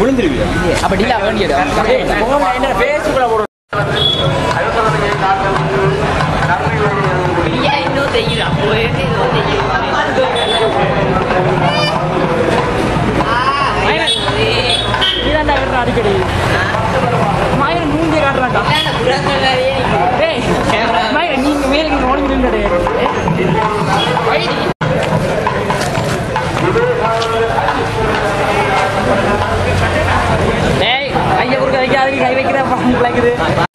விழுந்துருவியா? அப்ப டீலா வேண்டியது என்ன பேசுக்குள்ள அடிக்கடி. மாயன் மூஞ்சி நீங்க மேல ஓடி நின்னுடே kerja lagi kayak kita paham lagi deh.